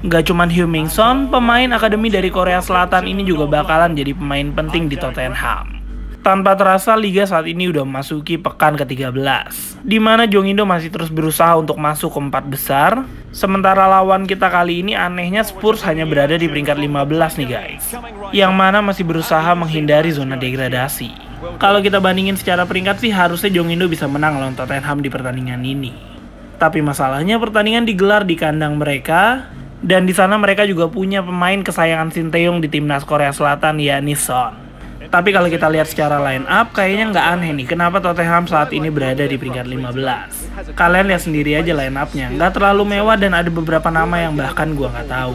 Gak cuman Heung Min Son, pemain akademi dari Korea Selatan ini juga bakalan jadi pemain penting di Tottenham. Tanpa terasa Liga saat ini udah memasuki pekan ke-13 di mana Jong Indo masih terus berusaha untuk masuk ke empat besar. Sementara lawan kita kali ini anehnya Spurs hanya berada di peringkat 15 nih guys Yang mana masih berusaha menghindari zona degradasi. Kalau kita bandingin secara peringkat sih harusnya Jong Indo bisa menang lawan Tottenham di pertandingan ini. Tapi masalahnya pertandingan digelar di kandang mereka dan di sana mereka juga punya pemain kesayangan Sinteyong di timnas Korea Selatan yakni Son. Tapi kalau kita lihat secara line up, kayaknya nggak aneh nih kenapa Tottenham saat ini berada di peringkat 15. Kalian lihat sendiri aja line upnya, nggak terlalu mewah dan ada beberapa nama yang bahkan gua nggak tahu.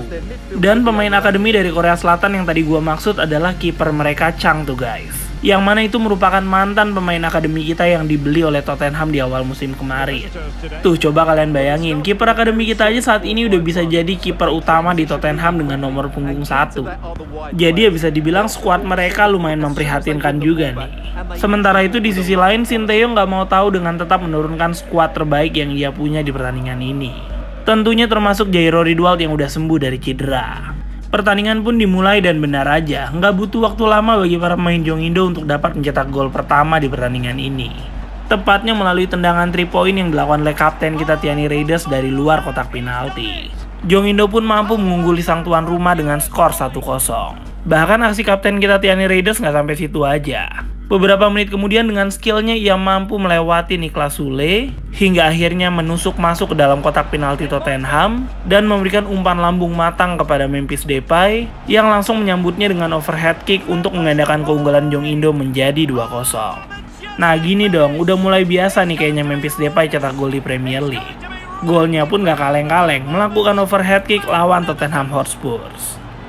Dan pemain akademi dari Korea Selatan yang tadi gua maksud adalah kiper mereka Chang tuh guys yang mana itu merupakan mantan pemain akademi kita yang dibeli oleh Tottenham di awal musim kemarin. Tuh coba kalian bayangin, kiper akademi kita aja saat ini udah bisa jadi kiper utama di Tottenham dengan nomor punggung satu. Jadi ya bisa dibilang skuad mereka lumayan memprihatinkan juga nih. Sementara itu di sisi lain Sinteyong nggak mau tahu dengan tetap menurunkan skuad terbaik yang ia punya di pertandingan ini. Tentunya termasuk Jairo Ridwald yang udah sembuh dari cedera. Pertandingan pun dimulai dan benar aja, nggak butuh waktu lama bagi para pemain Jong Indo untuk dapat mencetak gol pertama di pertandingan ini. Tepatnya melalui tendangan 3 point yang dilakukan oleh kapten kita Tiani Raiders dari luar kotak penalti. Jong Indo pun mampu mengungguli sang tuan rumah dengan skor 1-0. Bahkan aksi kapten kita Tiani Raiders nggak sampai situ aja. Beberapa menit kemudian dengan skillnya ia mampu melewati Niklas Sule hingga akhirnya menusuk masuk ke dalam kotak penalti Tottenham dan memberikan umpan lambung matang kepada Memphis Depay yang langsung menyambutnya dengan overhead kick untuk menggandakan keunggulan Jong Indo menjadi 2-0. Nah gini dong, udah mulai biasa nih kayaknya Memphis Depay cetak gol di Premier League. Golnya pun gak kaleng-kaleng, melakukan overhead kick lawan Tottenham Hotspur.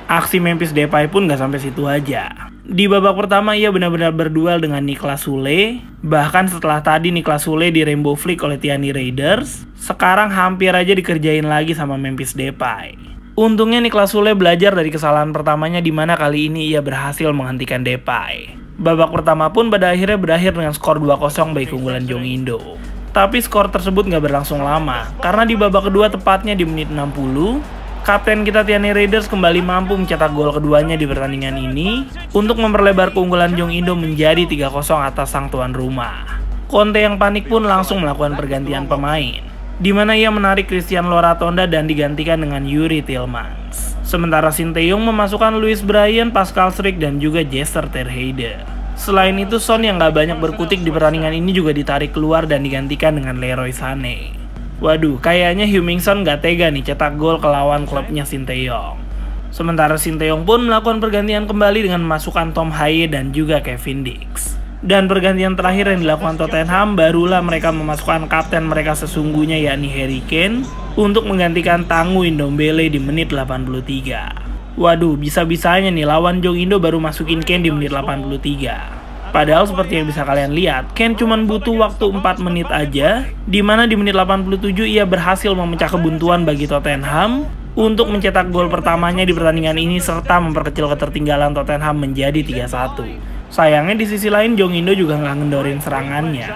Aksi Memphis Depay pun gak sampai situ aja. Di babak pertama ia benar-benar berduel dengan Niklas Sule. Bahkan setelah tadi Niklas Sule di Rainbow Flick oleh Tiani Raiders, sekarang hampir aja dikerjain lagi sama Memphis Depay. Untungnya Niklas Sule belajar dari kesalahan pertamanya di mana kali ini ia berhasil menghentikan Depay. Babak pertama pun pada akhirnya berakhir dengan skor 2-0 bagi keunggulan Jong Indo. Tapi skor tersebut nggak berlangsung lama, karena di babak kedua tepatnya di menit 60, Kapten kita Tiani Raiders kembali mampu mencetak gol keduanya di pertandingan ini untuk memperlebar keunggulan Jong Indo menjadi 3-0 atas sang tuan rumah. Conte yang panik pun langsung melakukan pergantian pemain, di mana ia menarik Christian Loratonda dan digantikan dengan Yuri Tillmans. Sementara Sinteyong memasukkan Luis Bryan, Pascal Strick, dan juga Jester Terheide. Selain itu, Son yang gak banyak berkutik di pertandingan ini juga ditarik keluar dan digantikan dengan Leroy Sané. Waduh, kayaknya Humingson gak tega nih cetak gol ke lawan klubnya Sinteyong. Sementara Sinteyong pun melakukan pergantian kembali dengan memasukkan Tom Haye dan juga Kevin Dix. Dan pergantian terakhir yang dilakukan Tottenham barulah mereka memasukkan kapten mereka sesungguhnya yakni Harry Kane untuk menggantikan Tangu Indombele di menit 83. Waduh, bisa-bisanya nih lawan Jong Indo baru masukin Kane di menit 83. Padahal seperti yang bisa kalian lihat, Ken cuma butuh waktu 4 menit aja, di mana di menit 87 ia berhasil memecah kebuntuan bagi Tottenham untuk mencetak gol pertamanya di pertandingan ini serta memperkecil ketertinggalan Tottenham menjadi 3-1. Sayangnya di sisi lain Jong Indo juga nggak ngendorin serangannya.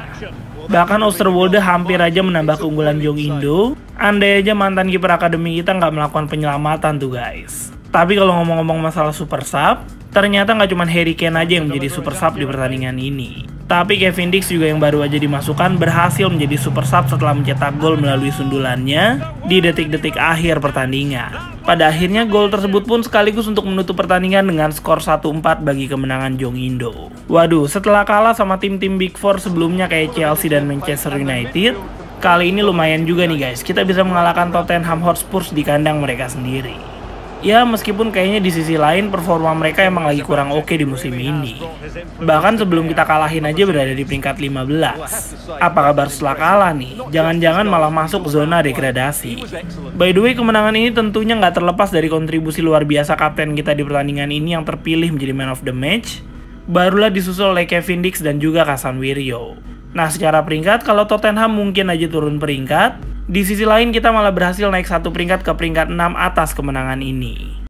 Bahkan Osterwolde hampir aja menambah keunggulan Jong Indo, andai aja mantan kiper akademi kita nggak melakukan penyelamatan tuh guys. Tapi kalau ngomong-ngomong masalah super sub, Ternyata nggak cuma Harry Kane aja yang menjadi super sub di pertandingan ini. Tapi Kevin Dix juga yang baru aja dimasukkan berhasil menjadi super sub setelah mencetak gol melalui sundulannya di detik-detik akhir pertandingan. Pada akhirnya gol tersebut pun sekaligus untuk menutup pertandingan dengan skor 1-4 bagi kemenangan Jong Indo. Waduh, setelah kalah sama tim-tim Big Four sebelumnya kayak Chelsea dan Manchester United, kali ini lumayan juga nih guys, kita bisa mengalahkan Tottenham Hotspur di kandang mereka sendiri. Ya meskipun kayaknya di sisi lain performa mereka emang lagi kurang oke okay di musim ini. Bahkan sebelum kita kalahin aja berada di peringkat 15. Apa kabar setelah kalah nih? Jangan-jangan malah masuk zona degradasi. By the way kemenangan ini tentunya nggak terlepas dari kontribusi luar biasa kapten kita di pertandingan ini yang terpilih menjadi man of the match. Barulah disusul oleh Kevin Dix dan juga Kasan Wiryo. Nah secara peringkat kalau Tottenham mungkin aja turun peringkat, di sisi lain kita malah berhasil naik satu peringkat ke peringkat 6 atas kemenangan ini.